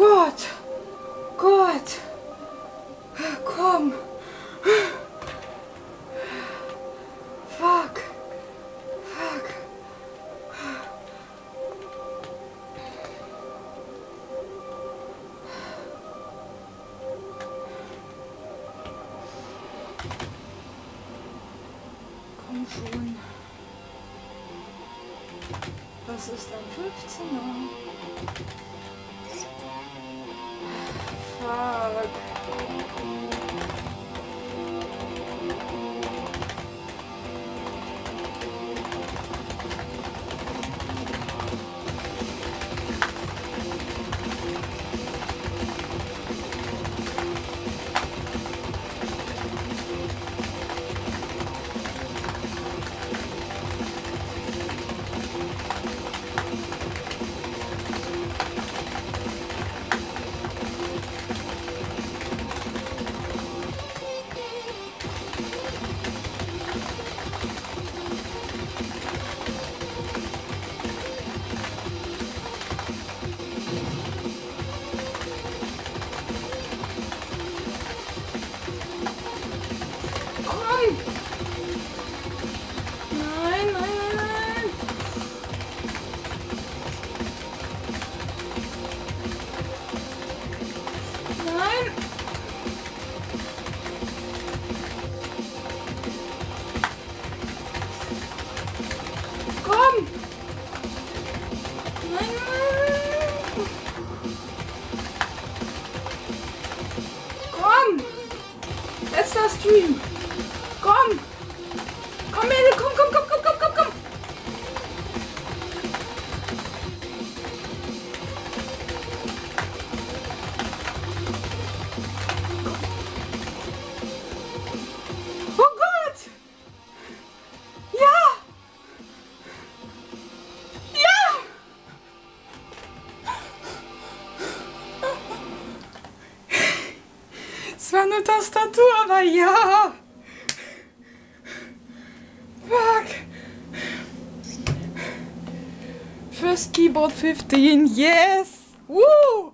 Gott, Gott, komm. Fuck, fuck. Komm schon. Was ist ein 15er. you. Ja! Fuck! First keyboard 15, yes! Woo!